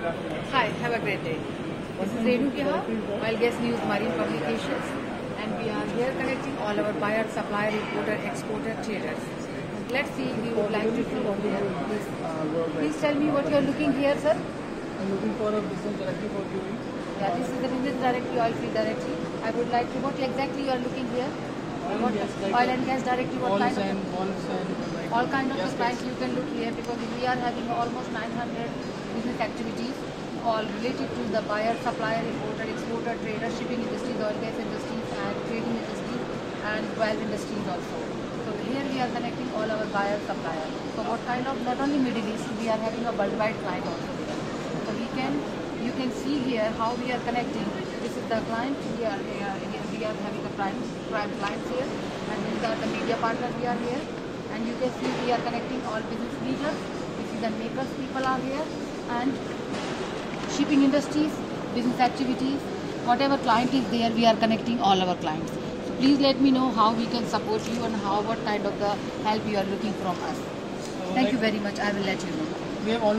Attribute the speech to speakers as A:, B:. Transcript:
A: Hi, have a great day. This is Renu Gihar, Gas News Marine Publications, and we are here connecting all our buyer, supplier, importer, exporter, traders. Let's see, we would like to see over here.
B: This uh,
A: Please tell me what you are looking here, sir.
B: I'm looking for a business directory for viewing.
A: Yeah, this is the business directory, oilfield directory. I would like to, what exactly you are looking here?
B: Oil
A: What,
B: and gas, like
A: oil and gas directory, what kind of?
B: and walls and
A: all kind of clients you can look here because we are having almost 900 business activities all related to the buyer, supplier, importer, exporter, trader, shipping industries, oil gas industries and trading industries and valve industries also. So here we are connecting all our buyer, supplier. So what kind of, not only Middle East, we are having a worldwide client also. So we can, you can see here how we are connecting. This is the client, we are, we are, we are having a prime, prime clients here and these are the media partners we are here and you can see we are connecting all business leaders decision makers people are here and shipping industries business activities whatever client is there we are connecting all our clients. So please let me know how we can support you and how what kind of the help you are looking from us.
B: So,
A: thank you very much. I will let you know